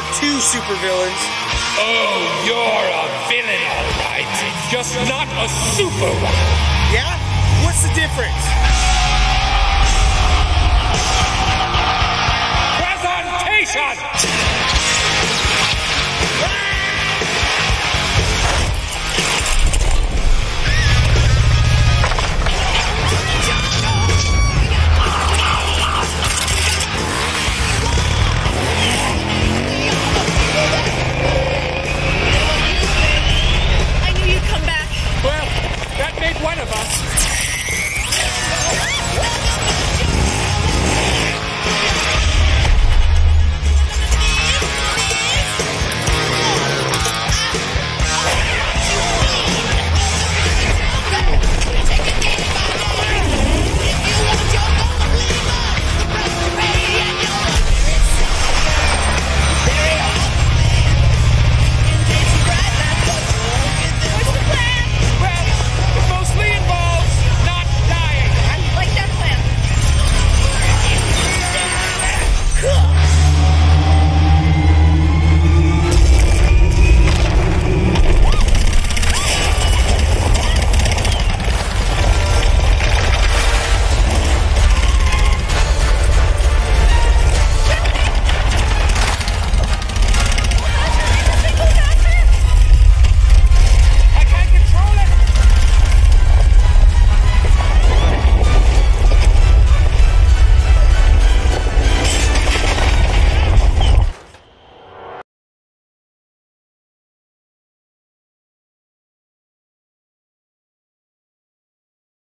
supervillains. Oh, you're a villain, all right. Just not a super one. Yeah? What's the difference? One of us.